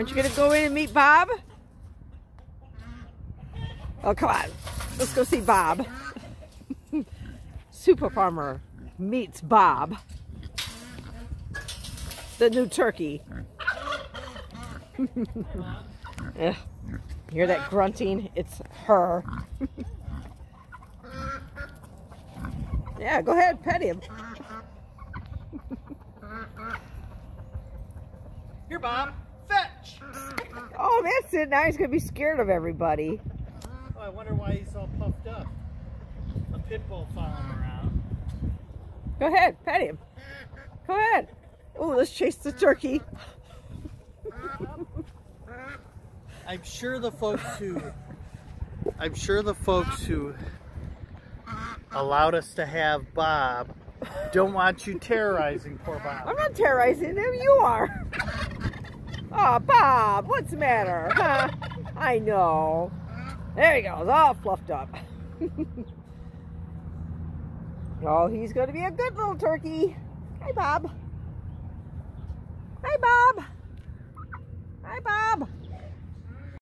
Aren't you to go in and meet Bob? Oh, come on. Let's go see Bob. Super Farmer meets Bob. The new turkey. Hear that grunting? It's her. yeah, go ahead, pet him. Here, Bob. Fetch! Oh, that's it. Now he's going to be scared of everybody. Oh, I wonder why he's all puffed up. A pit bull following around. Go ahead, pet him. Go ahead. Oh, let's chase the turkey. I'm sure the folks who I'm sure the folks who allowed us to have Bob don't want you terrorizing poor Bob. I'm not terrorizing him. You are. Oh, Bob, what's the matter? Huh? I know. There he goes, all fluffed up. oh, he's going to be a good little turkey. Hi, Bob. Hi, Bob. Hi, Bob.